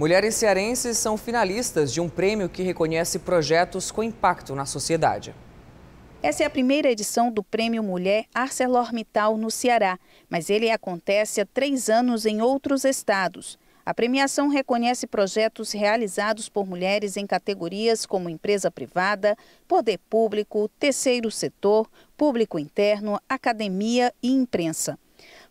Mulheres cearenses são finalistas de um prêmio que reconhece projetos com impacto na sociedade. Essa é a primeira edição do Prêmio Mulher ArcelorMittal no Ceará, mas ele acontece há três anos em outros estados. A premiação reconhece projetos realizados por mulheres em categorias como empresa privada, poder público, terceiro setor, público interno, academia e imprensa.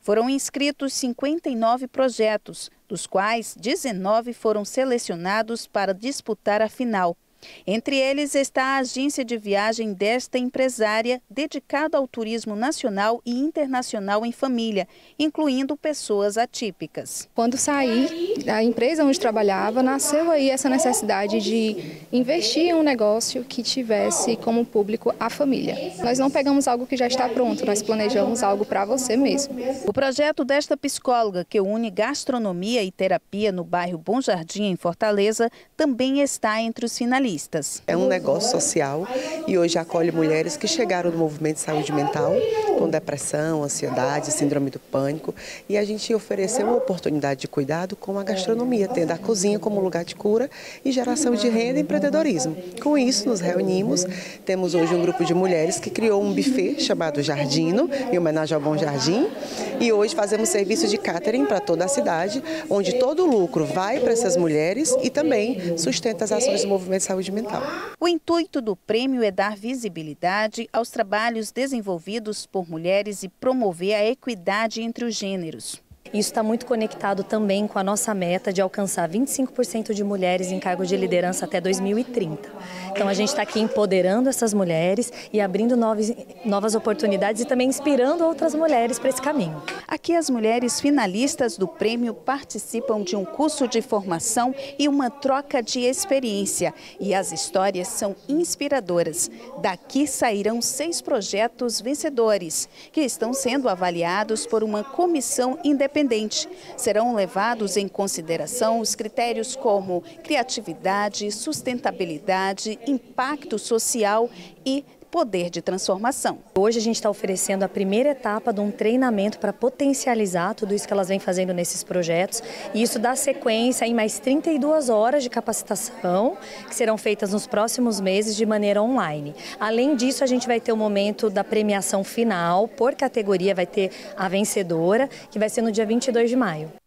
Foram inscritos 59 projetos, dos quais 19 foram selecionados para disputar a final. Entre eles está a agência de viagem desta empresária, dedicada ao turismo nacional e internacional em família, incluindo pessoas atípicas. Quando saí da empresa onde trabalhava, nasceu aí essa necessidade de investir em um negócio que tivesse como público a família. Nós não pegamos algo que já está pronto, nós planejamos algo para você mesmo. O projeto desta psicóloga, que une gastronomia e terapia no bairro Bom Jardim, em Fortaleza, também está entre os finalistas especialistas. É um negócio social e hoje acolhe mulheres que chegaram do movimento de saúde mental com depressão, ansiedade, síndrome do pânico e a gente ofereceu uma oportunidade de cuidado com a gastronomia, tendo a cozinha como lugar de cura e geração de renda e empreendedorismo. Com isso, nos reunimos, temos hoje um grupo de mulheres que criou um buffet chamado Jardino, em homenagem ao Bom Jardim, e hoje fazemos serviço de catering para toda a cidade, onde todo o lucro vai para essas mulheres e também sustenta as ações do movimento de saúde mental. O intuito do prêmio é dar visibilidade aos trabalhos desenvolvidos por mulheres e promover a equidade entre os gêneros. Isso está muito conectado também com a nossa meta de alcançar 25% de mulheres em cargos de liderança até 2030. Então a gente está aqui empoderando essas mulheres e abrindo novas, novas oportunidades e também inspirando outras mulheres para esse caminho. Aqui as mulheres finalistas do prêmio participam de um curso de formação e uma troca de experiência. E as histórias são inspiradoras. Daqui sairão seis projetos vencedores, que estão sendo avaliados por uma comissão independente independente. Serão levados em consideração os critérios como criatividade, sustentabilidade, impacto social e poder de transformação. Hoje a gente está oferecendo a primeira etapa de um treinamento para potencializar tudo isso que elas vêm fazendo nesses projetos e isso dá sequência em mais 32 horas de capacitação que serão feitas nos próximos meses de maneira online. Além disso, a gente vai ter o momento da premiação final por categoria, vai ter a vencedora, que vai ser no dia 22 de maio.